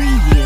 three.